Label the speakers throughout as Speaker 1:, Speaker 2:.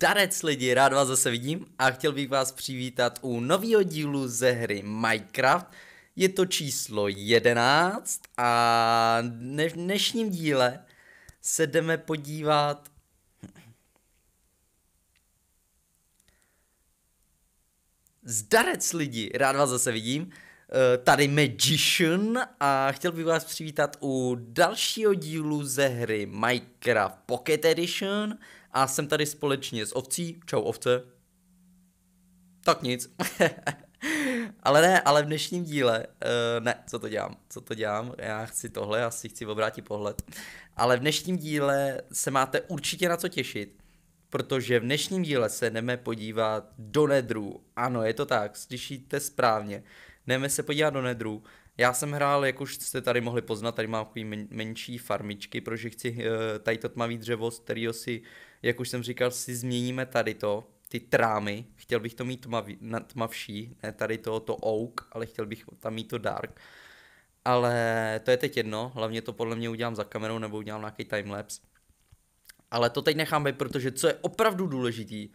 Speaker 1: Darec lidi, rád vás zase vidím a chtěl bych vás přivítat u nového dílu ze hry Minecraft. Je to číslo 11 a v dnešním díle se jdeme podívat Zdarec lidi, rád vás zase vidím. Eh, tady Magician a chtěl bych vás přivítat u dalšího dílu ze hry Minecraft Pocket Edition a jsem tady společně s ovcí. Čau ovce. Tak nic. ale ne, ale v dnešním díle, uh, ne, co to dělám, co to dělám, já chci tohle, já si chci obrátit pohled, ale v dnešním díle se máte určitě na co těšit, protože v dnešním díle se jdeme podívat do nedru, ano, je to tak, slyšíte správně, jdeme se podívat do nedru, já jsem hrál, jak už jste tady mohli poznat, tady mám takový men, menší farmičky, protože chci uh, tady to tmavý dřevo, z kterého si, jak už jsem říkal, si změníme tady to, ty trámy, chtěl bych to mít tmavý, tmavší, ne tady to, to oak, ale chtěl bych tam mít to dark. Ale to je teď jedno, hlavně to podle mě udělám za kamerou nebo udělám nějaký timelapse. Ale to teď nechám protože co je opravdu důležitý,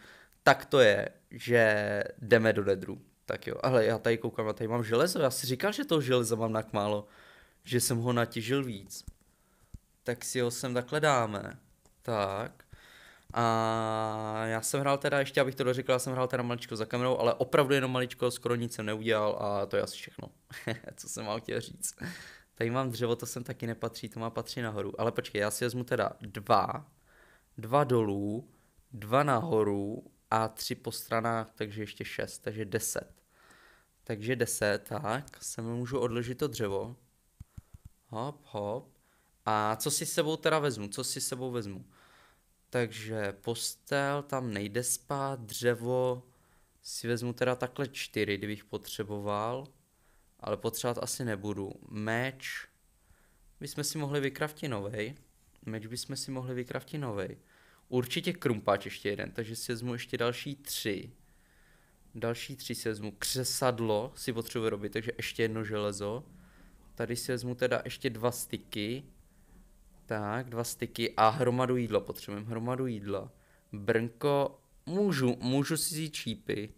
Speaker 1: tak to je, že jdeme do nedru. Tak jo, ale já tady koukám, a tady mám železo, já si říkal, že toho železa mám tak málo, že jsem ho natěžil víc. Tak si ho sem takhle dáme. Tak. A já jsem hrál teda, ještě abych to dořekl, já jsem hrál teda maličko za kamerou, ale opravdu jenom maličko, skoro nic jsem neudělal a to je asi všechno, co jsem vám chtěl říct. Tady mám dřevo, to sem taky nepatří, to má patří nahoru, ale počkej, já si vezmu teda dva, dva dolů, dva nahoru a tři po stranách, takže ještě šest, takže deset. Takže 10, tak, se můžu odložit to dřevo. Hop, hop. A co si sebou teda vezmu, co si sebou vezmu? Takže postel, tam nejde spát, dřevo si vezmu teda takhle čtyři, kdybych potřeboval. Ale potřebovat asi nebudu. Meč, bychom si mohli vykraftit novej. Meč bychom si mohli vykraftit novej. Určitě krumpáč ještě jeden, takže si vezmu ještě další tři. Další tři si vezmu. Křesadlo si potřebuji robit, takže ještě jedno železo. Tady si vezmu teda ještě dva styky. Tak, dva styky a hromadu jídla potřebujeme, hromadu jídla. Brnko, můžu, můžu si vzít čípy.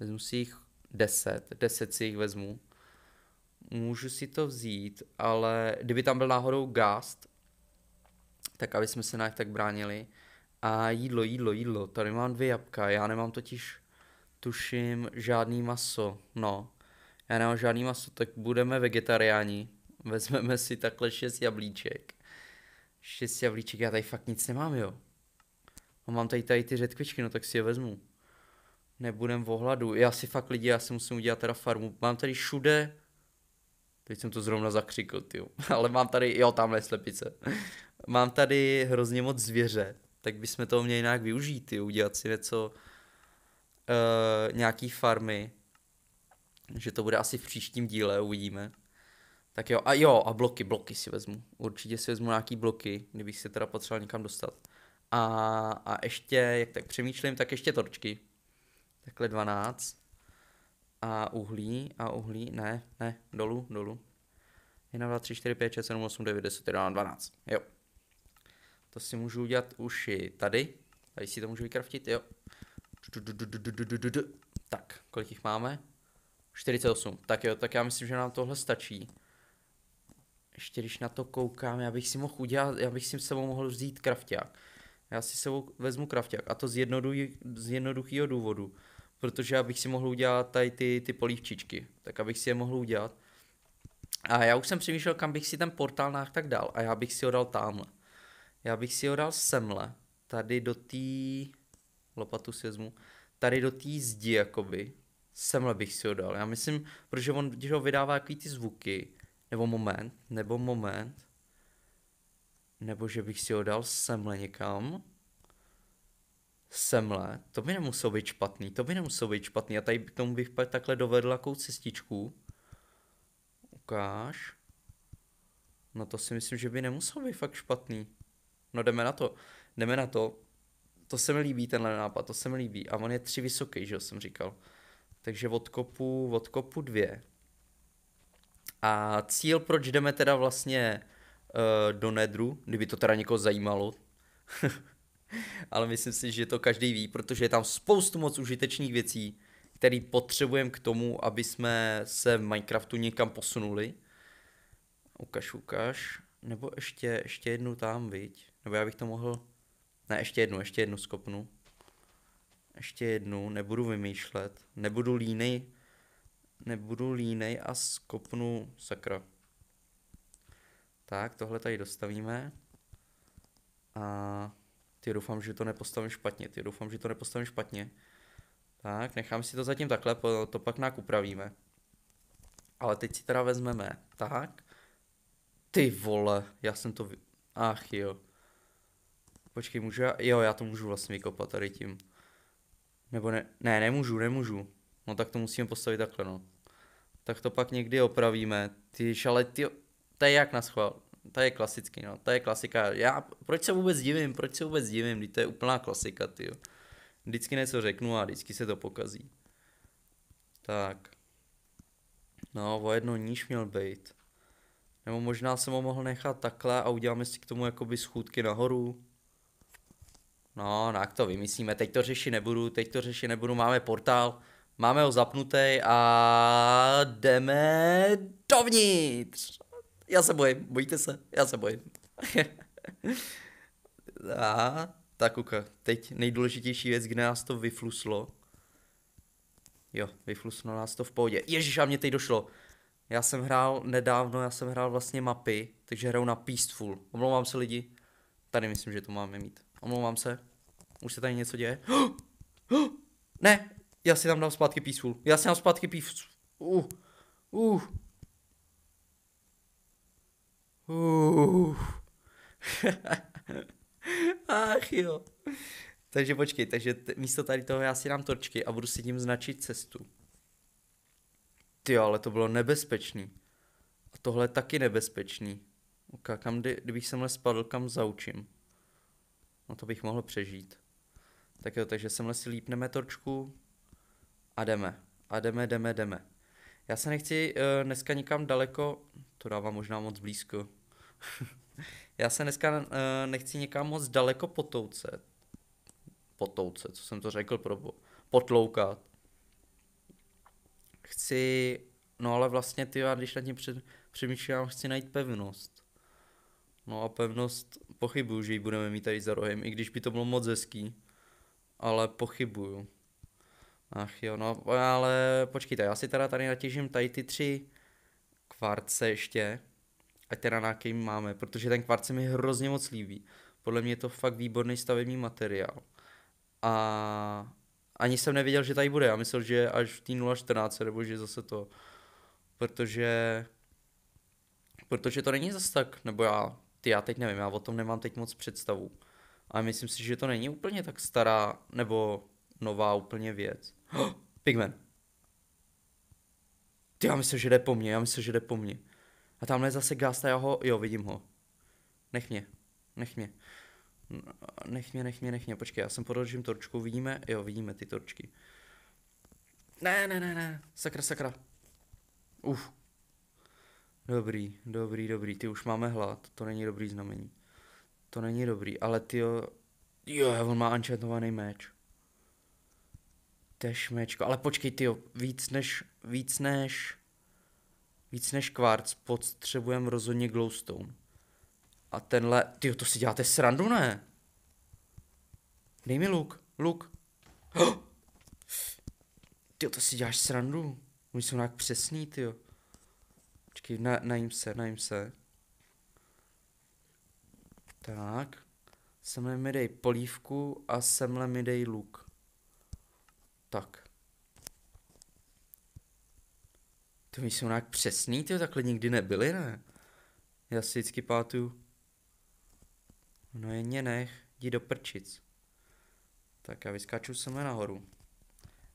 Speaker 1: Vezmu si jich deset, deset si jich vezmu. Můžu si to vzít, ale kdyby tam byl náhodou gást, tak aby jsme se nějak tak bránili. A jídlo, jídlo, jídlo, tady mám dvě jabka, já nemám totiž tuším žádný maso, no. Já nemám žádný maso, tak budeme vegetariáni. Vezmeme si takhle šest jablíček. Šest jablíček, já tady fakt nic nemám, jo. A mám tady tady ty řetkvičky, no tak si je vezmu. Nebudem v ohladu. Já si fakt lidi, já si musím udělat teda farmu. Mám tady všude... Teď jsem to zrovna zakřikl, ty. Ale mám tady, jo, tamhle slepice. mám tady hrozně moc zvěře. Tak bychom toho měli nějak využít, ty, udělat si něco, uh, nějaký farmy, že to bude asi v příštím díle, uvidíme. Tak jo, a jo, a bloky, bloky si vezmu. Určitě si vezmu nějaký bloky, kdybych se teda potřeboval někam dostat. A, a ještě, jak tak přemýšlím, tak ještě torčky. Takhle 12. A uhlí, a uhlí, ne, ne, dolů, dolů. 1, 2, 3, 4, 5, 6, 7, 8, 9, 10, 11, 12. Jo. To si můžu udělat už i tady. Tady si to můžu vykraftit, jo. Tak, kolik jich máme? 48. Tak jo, tak já myslím, že nám tohle stačí. Ještě když na to koukám, já bych si mohl udělat, já bych si sebou mohl vzít krafťák. Já si sebou vezmu krafťák a to z, jednoduchý, z jednoduchého důvodu. Protože já bych si mohl udělat tady ty, ty polívčičky. Tak abych si je mohl udělat. A já už jsem přemýšlel, kam bych si ten portál nách tak dal. A já bych si ho dal tamhle. Já bych si ho dal semle. Tady do té lopatu si vezmu, tady do té zdi jakoby, semhle bych si ho dal. Já myslím, protože on, když ho vydává jaký ty zvuky, nebo moment, nebo moment, nebo že bych si ho dal semhle někam, semhle, to by nemuselo být špatný, to by nemuselo být špatný a tady k tomu bych takhle dovedl jakou cestičku. Ukáž. No to si myslím, že by nemuselo být fakt špatný. No jdeme na to. Jdeme na to to se mi líbí, tenhle nápad, to se mi líbí. A on je tři vysoký, že jsem říkal. Takže od kopu, od kopu dvě. A cíl, proč jdeme teda vlastně uh, do nedru, kdyby to teda někoho zajímalo, Ale myslím si, že to každý ví, protože je tam spoustu moc užitečných věcí, které potřebujeme k tomu, aby jsme se v Minecraftu někam posunuli. Ukaž, ukaž. Nebo ještě, ještě jednu tam, viď? Nebo já bych to mohl... Ne, ještě jednu, ještě jednu skopnu. Ještě jednu, nebudu vymýšlet. Nebudu línej. Nebudu línej a skopnu sakra. Tak, tohle tady dostavíme. A ty doufám, že to nepostavím špatně. Ty doufám, že to nepostavím špatně. Tak, nechám si to zatím takhle, to pak nějak upravíme. Ale teď si teda vezmeme. Tak. Ty vole, já jsem to... Vy... Ach jo. Počkej, můžu já... Jo, já to můžu vlastně vykopat tady tím. Nebo ne... Ne, nemůžu, nemůžu. No tak to musíme postavit takhle, no. Tak to pak někdy opravíme. Ty ale ty... To je jak na schvál. To je klasický, no. To je klasika. Já, proč se vůbec divím, proč se vůbec divím, to je úplná klasika, ty. Vždycky něco řeknu a vždycky se to pokazí. Tak. No, o jedno níž měl být. Nebo možná jsem ho mohl nechat takhle a uděláme si k tomu jakoby schůdky nahoru. No, tak to vymyslíme. Teď to řešit nebudu, teď to řešit nebudu. Máme portál, máme ho zapnutý a jdeme dovnitř. Já se bojím, bojíte se? Já se bojím. a tak kuka, teď nejdůležitější věc, kde nás to vyfluslo. Jo, vyfluslo nás to v pohodě. Ježíš, a mě teď došlo. Já jsem hrál nedávno, já jsem hrál vlastně mapy, takže hraju na Peaceful. Omlouvám se lidi. Tady myslím, že to máme mít. Omlouvám se. Už se tady něco děje. ne, já si tam dám zpátky Peaceful. Já si dám zpátky Peaceful. Uh, uh. Uh. Ach jo. Takže počkej, takže t- místo tady toho já si dám torčky a budu si tím značit cestu. Ty ale to bylo nebezpečný. A tohle je taky nebezpečný. Ok, kam kdy, kdybych semhle spadl, kam zaučím. No to bych mohl přežít. Tak jo, takže semhle si lípneme torčku a jdeme. A jdeme, jdeme, jdeme. Já se nechci uh, dneska nikam daleko, to dává možná moc blízko. Já se dneska uh, nechci někam moc daleko potoucet. Potoucet, co jsem to řekl, pro potloukat. Chci, no ale vlastně ty, já když nad tím před, přemýšlím, chci najít pevnost. No a pevnost pochybuju, že ji budeme mít tady za rohem, i když by to bylo moc hezký. Ale pochybuju. Ach jo, no ale počkejte, já si teda tady natěžím tady ty tři kvarce ještě ať teda na jaký máme, protože ten kvart se mi hrozně moc líbí. Podle mě je to fakt výborný stavební materiál. A ani jsem nevěděl, že tady bude. Já myslel, že až v té 0.14, nebo že zase to. Protože protože to není zase tak, nebo já, ty já teď nevím, já o tom nemám teď moc představu. Ale myslím si, že to není úplně tak stará, nebo nová úplně věc. Oh, Pigman. Ty já myslím, že jde po mně, já myslím, že jde po mně. A tamhle je zase Gasta, já ho, jo, vidím ho. Nech mě, nech mě. Nech mě, nech mě, nech mě, počkej, já jsem podložím torčku, vidíme, jo, vidíme ty torčky. Ne, ne, ne, ne, sakra, sakra. Uf. Dobrý, dobrý, dobrý, ty už máme hlad, to není dobrý znamení. To není dobrý, ale ty jo, jo, on má enchantovaný meč. Tež mečko, ale počkej ty jo, víc než, víc než, víc než kvarc potřebujeme rozhodně glowstone. A tenhle, ty to si děláte srandu, ne? Dej mi luk, luk. Ty to si děláš srandu. Oni jsou nějak přesný, ty. Počkej, na, najím se, najím se. Tak. Semhle mi dej polívku a semhle mi dej luk. Tak. To my jsou nějak přesný, ty takhle nikdy nebyly, ne? Já si vždycky pátu. No jen nech, jdi do prčic. Tak já vyskáču sem nahoru.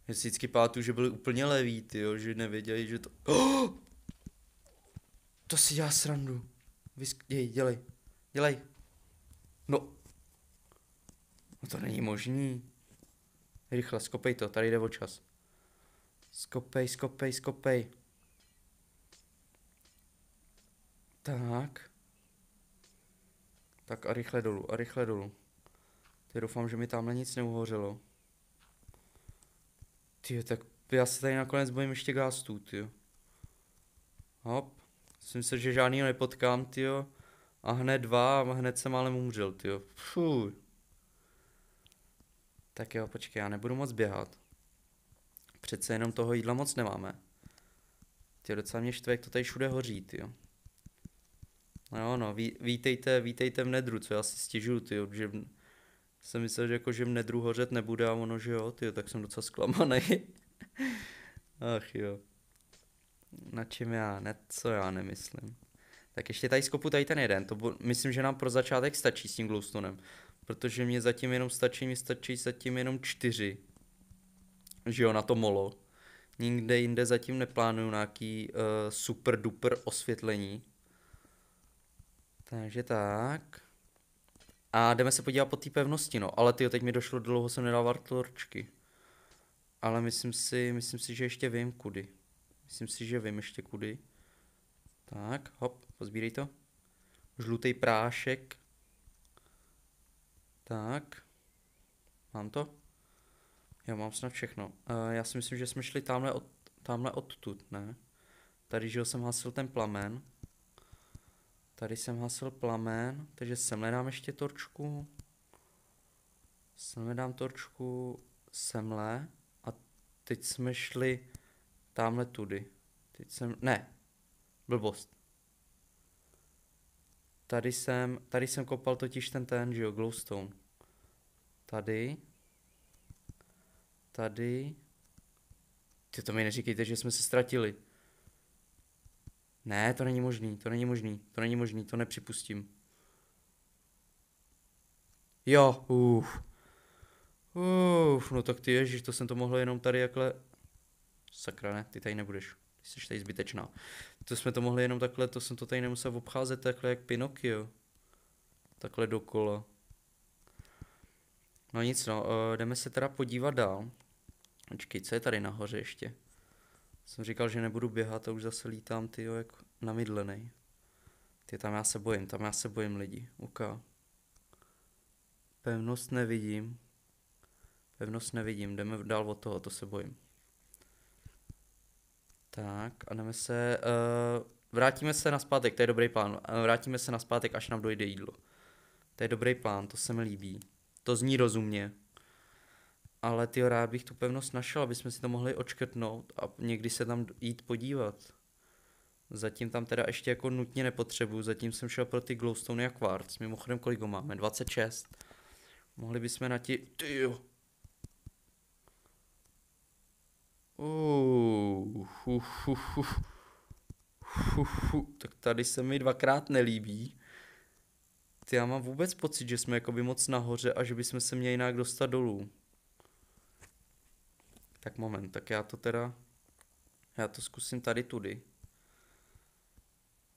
Speaker 1: Já si vždycky pátu, že byli úplně leví, ty že nevěděli, že to... Oh! To si dělá srandu. Vysk... Děj, dělej, dělej. No. No to není možný. Rychle, skopej to, tady jde o čas. Skopej, skopej, skopej. Tak. Tak a rychle dolů, a rychle dolů. Ty doufám, že mi tamhle nic neuhořelo. Ty, tak já se tady nakonec bojím ještě gástů, ty. Hop. Myslím si, že žádný nepotkám, ty. A hned dva a hned jsem ale umřel, ty. Fuh. Tak jo, počkej, já nebudu moc běhat. Přece jenom toho jídla moc nemáme. Ty docela mě štve, jak to tady všude hoří, ty. No jo, no, ví, vítejte, vítejte v nedru, co já si stěžuju, ty, že jsem myslel, že jako, že v nedru hořet nebude a ono, že jo, ty, tak jsem docela zklamaný. Ach jo. Na čem já, ne, co já nemyslím. Tak ještě tady skopu tady ten jeden, to bu- myslím, že nám pro začátek stačí s tím glowstonem. Protože mě zatím jenom stačí, mi stačí zatím jenom čtyři. Že jo, na to molo. Nikde jinde zatím neplánuju nějaký uh, super duper osvětlení. Takže tak. A jdeme se podívat po té pevnosti, no. Ale ty teď mi došlo, dlouho jsem nedával torčky. Ale myslím si, myslím si, že ještě vím kudy. Myslím si, že vím ještě kudy. Tak, hop, pozbírej to. Žlutý prášek. Tak. Mám to? Já mám snad všechno. Uh, já si myslím, že jsme šli tamhle, od, tamhle odtud, ne? Tady, že jsem hasil ten plamen. Tady jsem hasil plamen, takže semhle dám ještě torčku. Semhle dám torčku, semhle. A teď jsme šli tamhle tudy. Teď jsem, ne, blbost. Tady jsem, tady jsem kopal totiž ten ten, že jo, glowstone. Tady. Tady. Ty to mi neříkejte, že jsme se ztratili. Ne, to není možný, to není možný, to není možný, to nepřipustím. Jo, uf. Uf, no tak ty ježiš, to jsem to mohl jenom tady jakhle... Sakra, ne, ty tady nebudeš. Ty jsi tady zbytečná. To jsme to mohli jenom takhle, to jsem to tady nemusel obcházet takhle jak Pinokio. Takhle dokola. No nic no, uh, jdeme se teda podívat dál. Počkej, co je tady nahoře ještě? Jsem říkal, že nebudu běhat a už zase lítám, ty jak namydlenej. Ty tam já se bojím, tam já se bojím lidi. Uka. Pevnost nevidím. Pevnost nevidím, jdeme dál od toho, to se bojím. Tak a jdeme se, uh, vrátíme se na zpátek, to je dobrý plán. Uh, vrátíme se na zpátek, až nám dojde jídlo. To je dobrý plán, to se mi líbí. To zní rozumně. Ale ty rád bych tu pevnost našel, aby jsme si to mohli očkrtnout a někdy se tam jít podívat. Zatím tam teda ještě jako nutně nepotřebuju, zatím jsem šel pro ty glowstone a quartz. Mimochodem kolik ho máme? 26. Mohli bychom na ti... Tyjo. Uh, uh, uh, uh. Uh, uh, tak tady se mi dvakrát nelíbí. Ty já mám vůbec pocit, že jsme jakoby moc nahoře a že bychom se měli nějak dostat dolů. Tak moment, tak já to teda, já to zkusím tady tudy.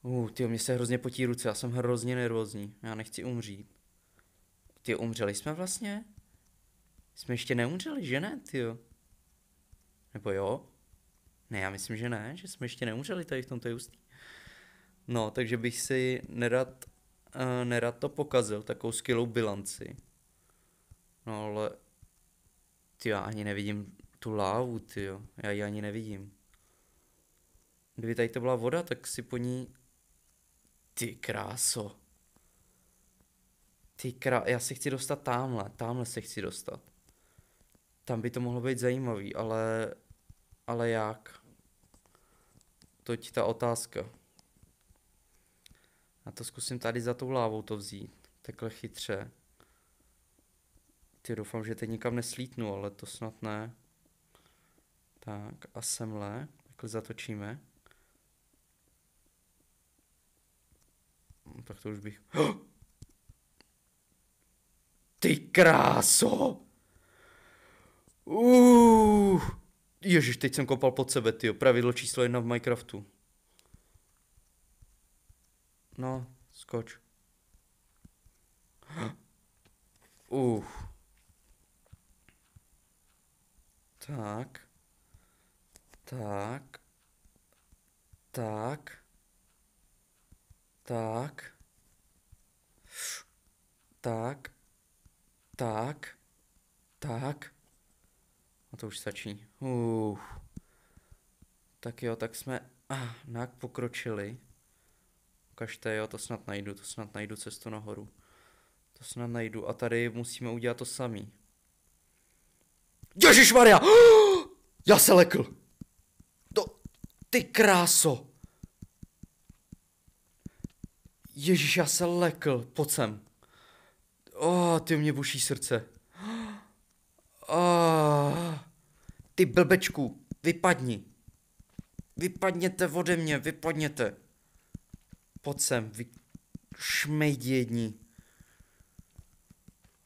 Speaker 1: Uh, ty mě se hrozně potí ruce, já jsem hrozně nervózní, já nechci umřít. Ty umřeli jsme vlastně? Jsme ještě neumřeli, že ne, ty Nebo jo? Ne, já myslím, že ne, že jsme ještě neumřeli tady v tomto justý. No, takže bych si nerad, uh, nerad to pokazil, takovou skvělou bilanci. No ale, ty já ani nevidím tu lávu, ty jo. Já ji ani nevidím. Kdyby tady to byla voda, tak si po ní... Ty kráso. Ty krá... Já se chci dostat tamhle, tamhle se chci dostat. Tam by to mohlo být zajímavý, ale... Ale jak? Toť ta otázka. Já to zkusím tady za tou lávou to vzít. Takhle chytře. Ty doufám, že teď nikam neslítnu, ale to snad ne. Tak a semhle, takhle zatočíme. No, tak to už bych... Ty kráso! Uh, Ježiš, teď jsem kopal pod sebe, ty pravidlo číslo jedna v Minecraftu. No, skoč. Uh. Tak. Tak. Tak. Tak. Tak. Tak. Tak. A to už stačí. Uf. Tak jo, tak jsme ah, nějak pokročili. Ukažte, jo, to snad najdu, to snad najdu cestu nahoru. To snad najdu a tady musíme udělat to samý. Ježíš Maria! Já se lekl! To, ty kráso! Ježíš, já se lekl, pojď sem. Oh, ty mě buší srdce. Oh, ty blbečku, vypadni. Vypadněte ode mě, vypadněte. Pojď sem, vy šmejdi jedni.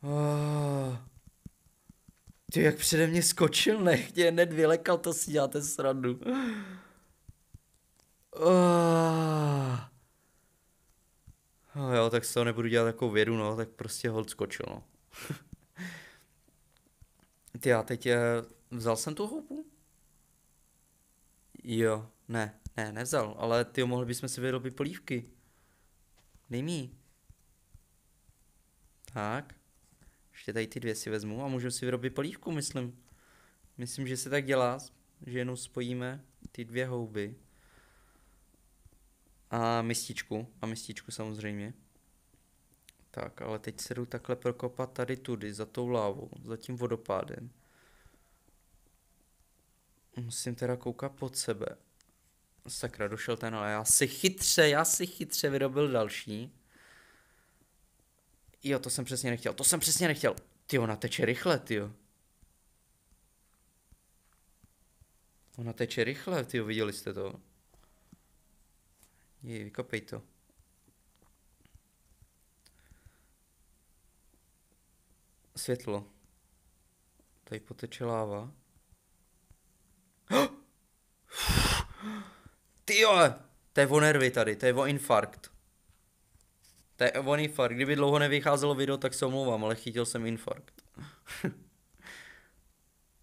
Speaker 1: Oh. Ty jak přede mě skočil, nech tě hned vylekal, to si děláte srandu. Oh. Oh, jo, tak z toho nebudu dělat takovou vědu, no, tak prostě hold skočil, no. Ty já teď, je... vzal jsem tu houbu? Jo, ne, ne, nevzal, ale ty mohli bychom si vyrobit polívky. Dej mi. Tak. Ještě tady ty dvě si vezmu a můžu si vyrobit polívku, myslím. Myslím, že se tak dělá, že jenom spojíme ty dvě houby. A mističku, a mističku samozřejmě. Tak, ale teď se jdu takhle prokopat tady tudy, za tou lávou, za tím vodopádem. Musím teda koukat pod sebe. Sakra, došel ten, ale já si chytře, já si chytře vyrobil další. Jo, to jsem přesně nechtěl, to jsem přesně nechtěl. Ty ona teče rychle, ty. Ona teče rychle, ty viděli jste to. Je, vykopej to. Světlo. Tady poteče láva. Ty jo, to je o nervy tady, to je o infarkt. To je o infarkt, kdyby dlouho nevycházelo video, tak se omlouvám, ale chytil jsem infarkt.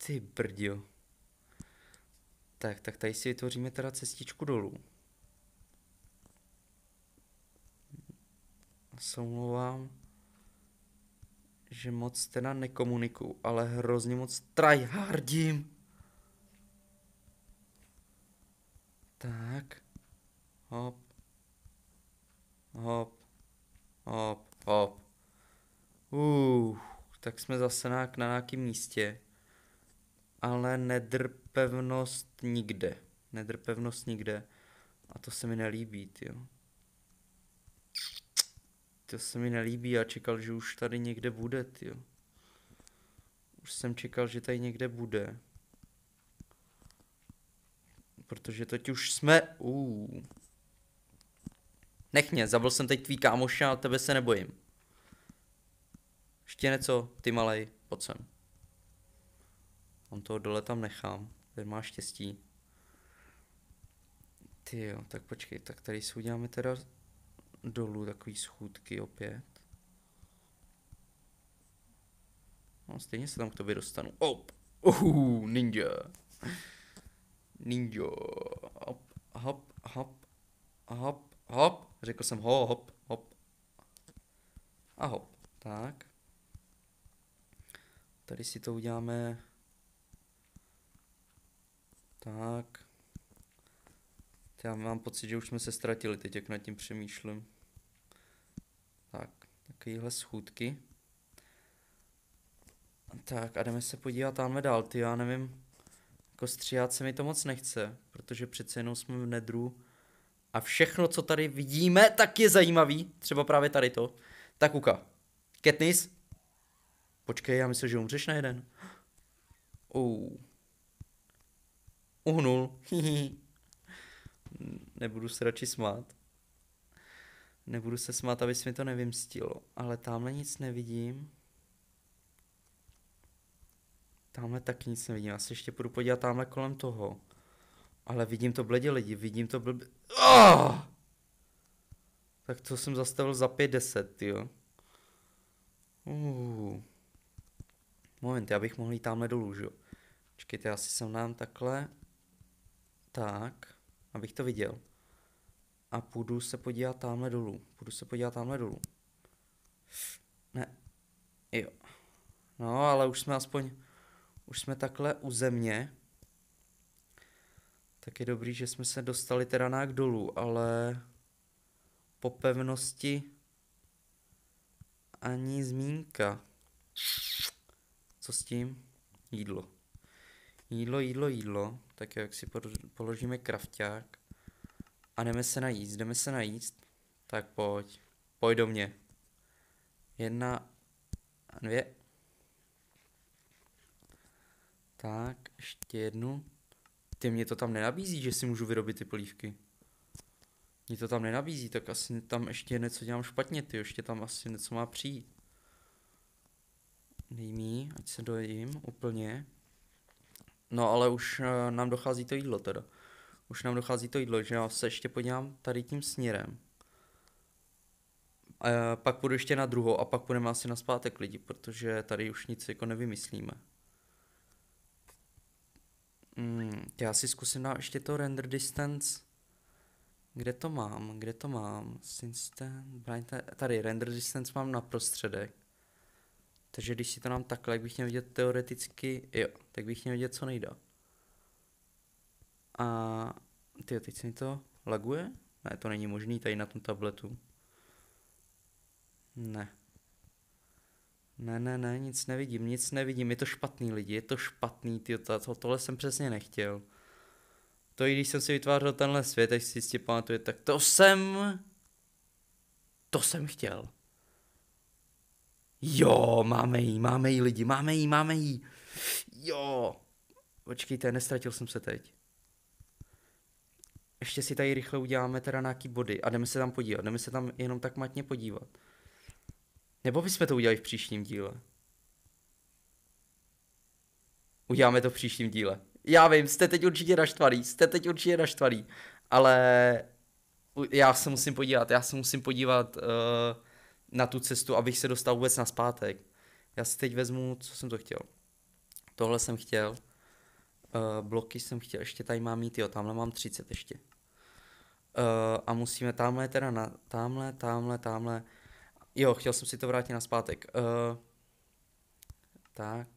Speaker 1: Ty brdio. Tak, tak tady si vytvoříme teda cestičku dolů. Se omlouvám, že moc teda nekomunikuju, ale hrozně moc tryhardím. Tak. Hop. Hop. Hop. Hop. Uh, tak jsme zase na, na nějakém místě. Ale nedrpevnost nikde. Nedrpevnost nikde. A to se mi nelíbí, jo. To se mi nelíbí a čekal, že už tady někde bude, jo. Už jsem čekal, že tady někde bude protože teď už jsme... Uh. Nech mě, zabil jsem teď tvý kámoša a tebe se nebojím. Ještě něco, ty malej, pojď sem. On toho dole tam nechám, ten má štěstí. Ty jo, tak počkej, tak tady si uděláme teda dolů takový schůdky opět. No, stejně se tam k tobě dostanu. Op! Uh, ninja. Ninja. Hop, hop, hop, hop, hop. Řekl jsem ho, hop, hop. A hop. Tak. Tady si to uděláme. Tak. Já mám pocit, že už jsme se ztratili teď, jak nad tím přemýšlím. Tak, takovýhle schůdky. Tak a jdeme se podívat tamhle dál, ty já nevím, jako stříhat se mi to moc nechce, protože přece jenom jsme v nedru a všechno, co tady vidíme, tak je zajímavý, třeba právě tady to. Tak uka. Katniss. Počkej, já myslím, že umřeš na jeden. Uh. Uhnul. Nebudu se radši smát. Nebudu se smát, aby mi to nevymstilo. Ale tamhle nic nevidím. Tamhle tak nic nevidím, já se ještě půjdu podívat tamhle kolem toho. Ale vidím to bledě lidi, vidím to blbě... Oh! Tak to jsem zastavil za 5-10, jo. Uh. Moment, já bych mohl jít tamhle dolů, jo. Počkejte, já si sem nám takhle. Tak, abych to viděl. A půjdu se podívat tamhle dolů. Půjdu se podívat tamhle dolů. Ne. Jo. No, ale už jsme aspoň, už jsme takhle u země. Tak je dobrý, že jsme se dostali teda nějak dolů, ale po pevnosti ani zmínka. Co s tím? Jídlo. Jídlo, jídlo, jídlo. Tak jak si položíme krafťák. A jdeme se najíst, jdeme se najíst. Tak pojď. Pojď do mě. Jedna dvě. Tak, ještě jednu. Ty mě to tam nenabízí, že si můžu vyrobit ty polívky. Mě to tam nenabízí, tak asi tam ještě něco dělám špatně, ty ještě tam asi něco má přijít. Dej mi, ať se dojím úplně. No ale už uh, nám dochází to jídlo teda. Už nám dochází to jídlo, že já se ještě podívám tady tím směrem. A pak půjdu ještě na druhou a pak půjdeme asi na zpátek lidi, protože tady už nic jako nevymyslíme. Mm, já si zkusím dát ještě to render distance. Kde to mám? Kde to mám? Tady render distance mám na prostředek. Takže když si to nám takhle, jak bych měl vidět teoreticky, jo, tak bych měl vidět co nejde. A ty teď se mi to laguje? Ne, to není možný tady na tom tabletu. Ne. Ne, ne, ne, nic nevidím, nic nevidím, je to špatný lidi, je to špatný, ty to, to, tohle jsem přesně nechtěl. To i když jsem si vytvářel tenhle svět, tak si jistě pamatuje, tak to jsem... To jsem chtěl. Jo, máme jí, máme jí lidi, máme jí, máme jí. Jo. Počkejte, nestratil jsem se teď. Ještě si tady rychle uděláme teda nějaký body a jdeme se tam podívat, jdeme se tam jenom tak matně podívat. Nebo bychom to udělali v příštím díle? Uděláme to v příštím díle. Já vím, jste teď určitě naštvaný, jste teď určitě naštvaný, ale já se musím podívat, já se musím podívat uh, na tu cestu, abych se dostal vůbec na zpátek. Já si teď vezmu, co jsem to chtěl. Tohle jsem chtěl, uh, bloky jsem chtěl, ještě tady mám mít, jo, tamhle mám 30 ještě. Uh, a musíme tamhle teda na, tamhle, tamhle, tamhle, jo, chtěl jsem si to vrátit na zpátek. Uh, tak.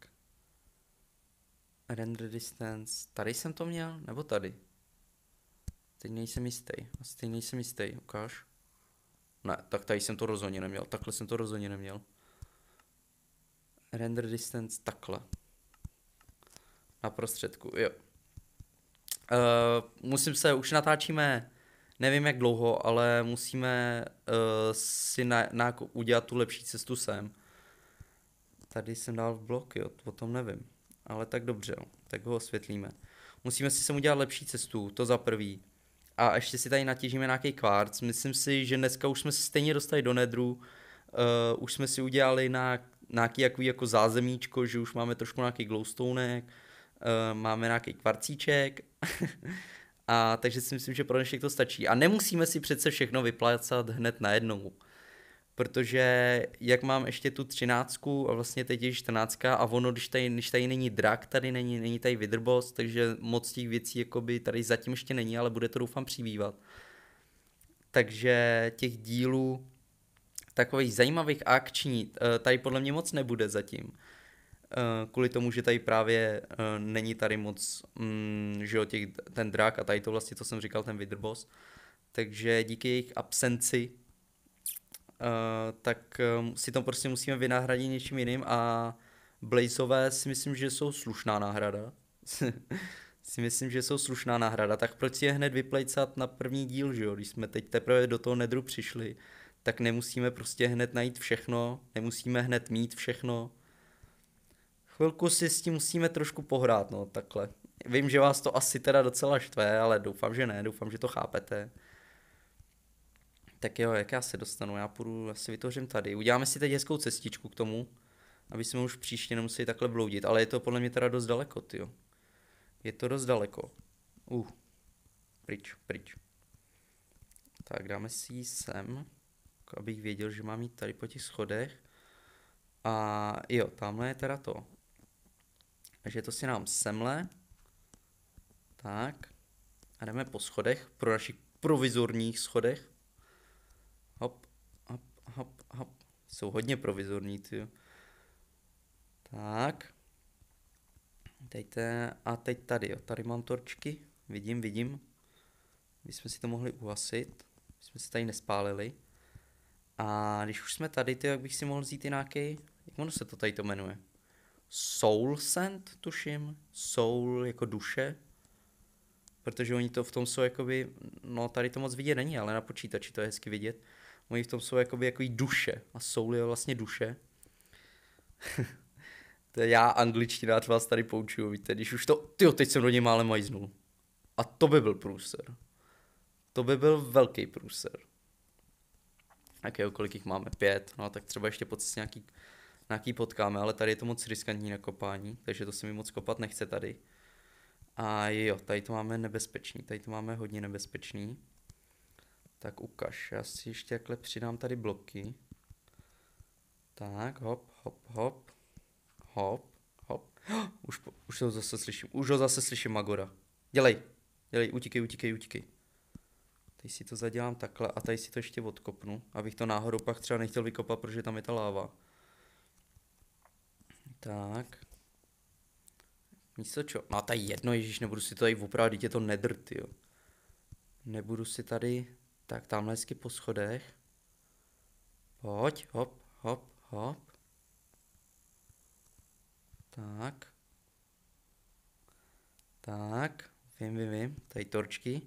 Speaker 1: Render distance, tady jsem to měl, nebo tady? Teď nejsem jistý, asi teď nejsem jistý, ukáž. Ne, tak tady jsem to rozhodně neměl, takhle jsem to rozhodně neměl. Render distance takhle. Na prostředku, jo. Uh, musím se, už natáčíme, nevím jak dlouho, ale musíme uh, si na, na, udělat tu lepší cestu sem. Tady jsem dal blok, jo, o tom nevím. Ale tak dobře, jo, tak ho osvětlíme. Musíme si sem udělat lepší cestu, to za prvý a ještě si tady natěžíme nějaký kvarc. Myslím si, že dneska už jsme se stejně dostali do nedru, uh, už jsme si udělali na, nějaký jako, jako zázemíčko, že už máme trošku nějaký glowstone, uh, máme nějaký kvarcíček, a takže si myslím, že pro dnešek to stačí. A nemusíme si přece všechno vyplácat hned najednou protože jak mám ještě tu třináctku a vlastně teď je čtrnáctka a ono, když tady, když tady není drak, tady není, není tady vidrbost, takže moc těch věcí jakoby tady zatím ještě není, ale bude to doufám přibývat. Takže těch dílů takových zajímavých akční eh, tady podle mě moc nebude zatím. Eh, kvůli tomu, že tady právě eh, není tady moc, mm, že jo, těch, ten drak a tady to vlastně, co jsem říkal, ten vidrboss. Takže díky jejich absenci Eh, tak si to prostě musíme vynahradit něčím jiným a Blazeové si myslím, že jsou slušná náhrada. si myslím, že jsou slušná náhrada, tak proč je hned vyplejcat na první díl, že jo? Když jsme teď teprve do toho nedru přišli, tak nemusíme prostě hned najít všechno, nemusíme hned mít všechno. Chvilku si s tím musíme trošku pohrát, no, takhle. Vím, že vás to asi teda docela štve, ale doufám, že ne, doufám, že to chápete. Tak jo, jak já se dostanu? Já půjdu, asi vytvořím tady. Uděláme si teď hezkou cestičku k tomu, aby jsme už příště nemuseli takhle bloudit, ale je to podle mě teda dost daleko, jo. Je to dost daleko. Uh, pryč, pryč. Tak dáme si ji sem, abych věděl, že mám jít tady po těch schodech. A jo, tamhle je teda to. Takže to si nám semle. Tak. A jdeme po schodech, pro našich provizorních schodech hop, hop, hop, hop. Jsou hodně provizorní, ty. Tak. Dejte, a teď tady, jo, tady mám torčky, vidím, vidím. My jsme si to mohli uhasit, my jsme si tady nespálili. A když už jsme tady, ty, jak bych si mohl vzít i nějaký, jak ono se to tady to jmenuje? Soul Sand, tuším. Soul jako duše. Protože oni to v tom jsou jakoby, no tady to moc vidět není, ale na počítači to je hezky vidět. Oni v tom jsou jakoby jako duše. A soul je vlastně duše. to je já angličtina, vás tady poučuju, víte, když už to, ty teď jsem do něj málem majznul. A to by byl průser. To by byl velký průser. Jakého, kolik jich máme? Pět. No tak třeba ještě po cestě nějaký, nějaký potkáme, ale tady je to moc riskantní na kopání, takže to se mi moc kopat nechce tady. A jo, tady to máme nebezpečný, tady to máme hodně nebezpečný. Tak ukaž, já si ještě takhle přidám tady bloky. Tak, hop, hop, hop, hop, hop. Už, už to zase slyším, už ho zase slyším Magora. Dělej, dělej, utíkej, utíkej, utíkej. Teď si to zadělám takhle a tady si to ještě odkopnu, abych to náhodou pak třeba nechtěl vykopat, protože tam je ta láva. Tak. Místo čo? No a tady jedno, ježíš, nebudu si to tady opravit, je to nedr, jo. Nebudu si tady, tak tamhle hezky po schodech. Pojď, hop, hop, hop. Tak. Tak, vím, vím, vím, tady torčky.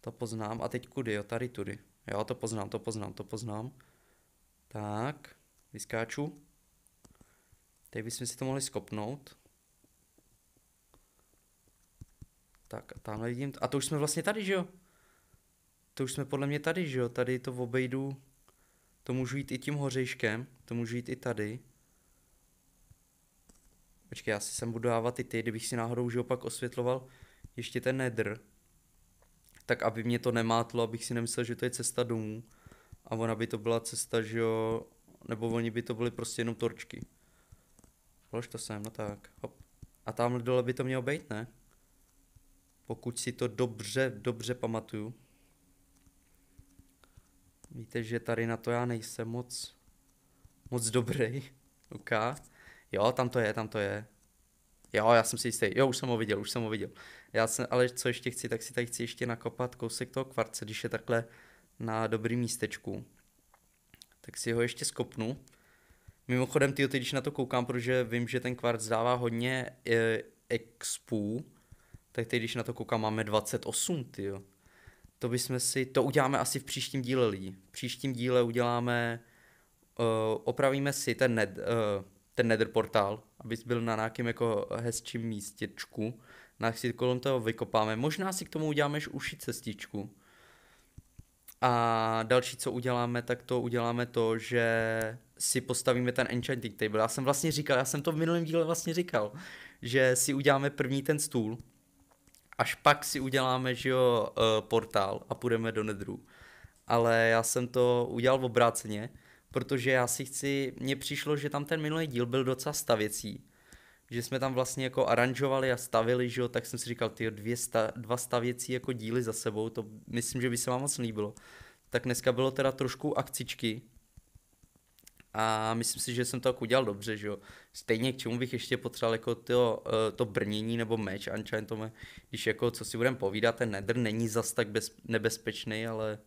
Speaker 1: To poznám. A teď kudy, jo, tady tudy. Jo, to poznám, to poznám, to poznám. Tak, vyskáču. Teď bychom si to mohli skopnout. Tak a tamhle vidím, a to už jsme vlastně tady, že jo? To už jsme podle mě tady, že jo? Tady to obejdu, to můžu jít i tím hořejškem, to můžu jít i tady. Počkej, já si sem budu dávat i ty, kdybych si náhodou už opak osvětloval ještě ten nether tak aby mě to nemátlo, abych si nemyslel, že to je cesta domů. A ona by to byla cesta, že jo, nebo oni by to byly prostě jenom torčky. Polož to sem, no tak, hop. A tam dole by to mělo být, ne? Pokud si to dobře, dobře pamatuju. Víte, že tady na to já nejsem moc, moc dobrý. OK. Jo, tam to je, tam to je. Jo, já jsem si jistý. Jo, už jsem ho viděl, už jsem ho viděl. Já jsem, ale co ještě chci, tak si tady chci ještě nakopat kousek toho kvarce, když je takhle na dobrý místečku. Tak si ho ještě skopnu. Mimochodem, ty když na to koukám, protože vím, že ten kvarc dává hodně e, expů, tak teď, když na to koukám, máme 28, ty. To bychom si, to uděláme asi v příštím díle lidí. V příštím díle uděláme, uh, opravíme si ten, net, uh, ten nether portál, aby byl na nějakém jako hezčím místěčku tak si kolem toho vykopáme. Možná si k tomu uděláme uši cestičku. A další, co uděláme, tak to uděláme to, že si postavíme ten enchanting table. Já jsem vlastně říkal, já jsem to v minulém díle vlastně říkal, že si uděláme první ten stůl, až pak si uděláme, že jo, uh, portál a půjdeme do nedru. Ale já jsem to udělal v obráceně, protože já si chci, mně přišlo, že tam ten minulý díl byl docela stavěcí že jsme tam vlastně jako aranžovali a stavili, že jo, tak jsem si říkal, ty dvě sta, dva stavěcí jako díly za sebou, to myslím, že by se vám moc líbilo. Tak dneska bylo teda trošku akcičky a myslím si, že jsem to jako udělal dobře, že jo. Stejně k čemu bych ještě potřeboval jako to, eh, to brnění nebo meč enchantome, když jako, co si budeme povídat, ten nether není zas tak bez, nebezpečný, ale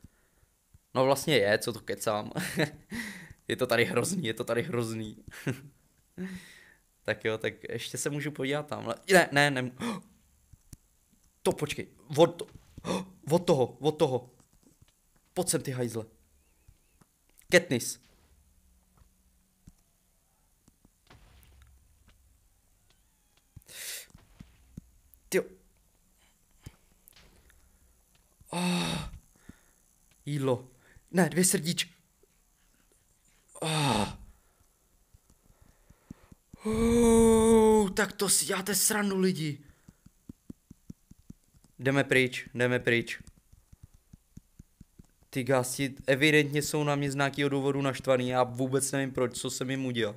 Speaker 1: no vlastně je, co to kecám. je to tady hrozný, je to tady hrozný. Tak jo, tak ještě se můžu podívat tam. Ne, ne, ne. To počkej. Od, od toho, od toho. Pojď sem ty hajzle. Katniss. Ty. Oh. Jídlo. Ne, dvě srdíč. Oh. Uh, tak to si děláte srandu lidi. Jdeme pryč, jdeme pryč. Ty gasti evidentně jsou na mě z nějakého důvodu naštvaný, já vůbec nevím proč, co jsem jim udělal.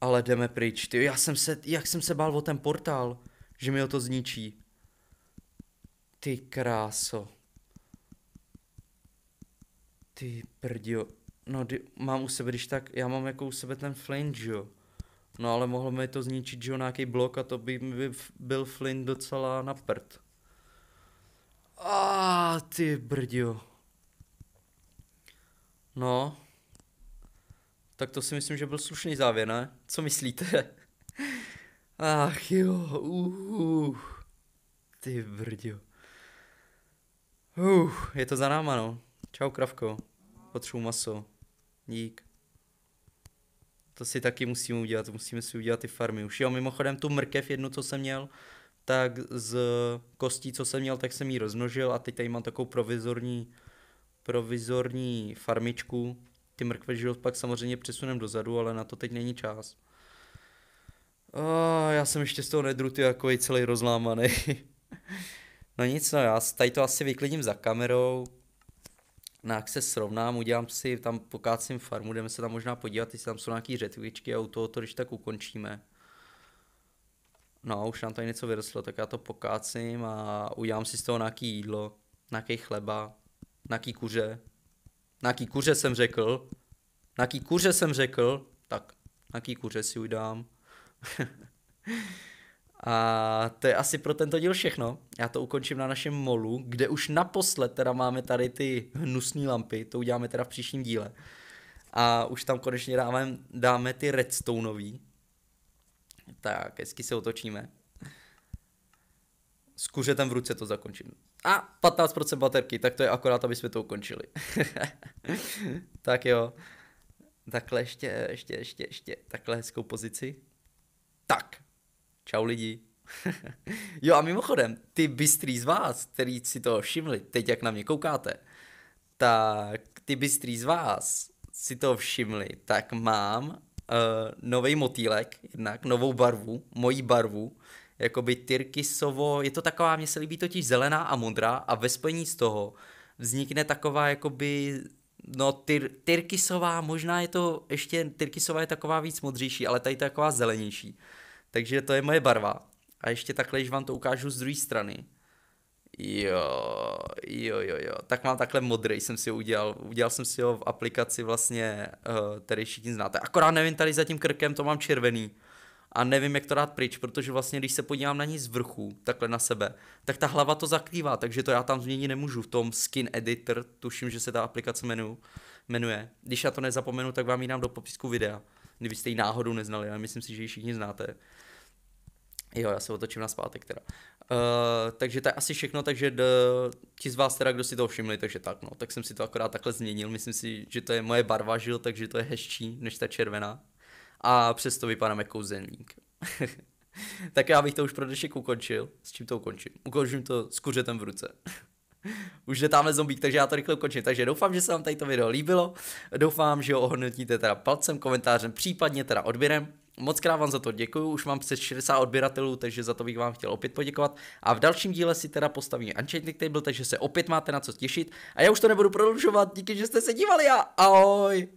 Speaker 1: Ale jdeme pryč, ty, já jsem se, jak jsem se bál o ten portál, že mi ho to zničí. Ty kráso. Ty prdio. No, mám u sebe, když tak, já mám jako u sebe ten flange, jo. No ale mohlo mi to zničit, že jo, nějaký blok a to by mi byl Flynn docela na prd. A ty brdio. No. Tak to si myslím, že byl slušný závěr, ne? Co myslíte? Ach jo, uh, ty brdio. Uh, je to za náma, no. Čau, kravko. Potřebuji maso. Dík. To si taky musíme udělat, musíme si udělat ty farmy. Už jo, mimochodem tu mrkev jednu, co jsem měl, tak z kostí, co jsem měl, tak jsem ji rozmnožil a teď tady mám takovou provizorní, provizorní farmičku. Ty mrkve, že pak samozřejmě přesunem dozadu, ale na to teď není čas. Oh, já jsem ještě z toho nedru ty jako celý rozlámaný. no nic, no já tady to asi vyklidím za kamerou. Nějak se srovnám, udělám si, tam pokácím farmu, jdeme se tam možná podívat, jestli tam jsou nějaký řetvičky a u toho to když tak ukončíme. No, už nám tady něco vyrostlo, tak já to pokácím a udělám si z toho nějaký jídlo, nějaký chleba, nějaký kuře. Nějaký kuře jsem řekl. Nějaký kuře jsem řekl. Tak, nějaký kuře si udělám. A to je asi pro tento díl všechno. Já to ukončím na našem molu, kde už naposled teda máme tady ty hnusné lampy, to uděláme teda v příštím díle. A už tam konečně dáme, dáme ty redstoneový. Tak, hezky se otočíme. S kuřetem v ruce to zakončím. A 15% baterky, tak to je akorát, aby jsme to ukončili. tak jo. Takhle ještě, ještě, ještě, ještě. Takhle hezkou pozici. Tak. Čau lidi. jo a mimochodem, ty bystrý z vás, který si to všimli, teď jak na mě koukáte, tak ty bystrý z vás si to všimli, tak mám uh, eh, nový motýlek, jednak novou barvu, mojí barvu, jakoby tyrkisovo, je to taková, mně se líbí totiž zelená a modrá a ve spojení z toho vznikne taková jakoby no tyr, tyrkisová, možná je to ještě, tyrkisová je taková víc modřejší, ale tady je taková zelenější. Takže to je moje barva. A ještě takhle, když vám to ukážu z druhé strany. Jo, jo, jo, jo. Tak mám takhle modrý, jsem si ho udělal. Udělal jsem si ho v aplikaci vlastně, uh, který všichni znáte. Akorát nevím, tady za tím krkem to mám červený. A nevím, jak to dát pryč, protože vlastně, když se podívám na ní z vrchu, takhle na sebe, tak ta hlava to zakrývá, takže to já tam změnit nemůžu v tom Skin Editor, tuším, že se ta aplikace jmenuje. jmenuje. Když já to nezapomenu, tak vám ji dám do popisku videa kdybyste ji náhodou neznali, ale myslím si, že ji všichni znáte. Jo, já se otočím na zpátek teda. Uh, takže to je asi všechno, takže d, ti z vás teda, kdo si to všimli, takže tak no, tak jsem si to akorát takhle změnil, myslím si, že to je moje barva žil, takže to je hezčí než ta červená. A přesto vypadám jako kouzelník. tak já bych to už pro dnešek ukončil. S čím to ukončím? Ukončím to s kuřetem v ruce. už jde tamhle zombík, takže já to rychle ukončím. Takže doufám, že se vám tady to video líbilo. Doufám, že ho ohodnotíte teda palcem, komentářem, případně teda odběrem. Moc krát vám za to děkuju, už mám přes 60 odběratelů, takže za to bych vám chtěl opět poděkovat. A v dalším díle si teda postavím Enchanting Table, takže se opět máte na co těšit. A já už to nebudu prodlužovat, díky, že jste se dívali a ahoj!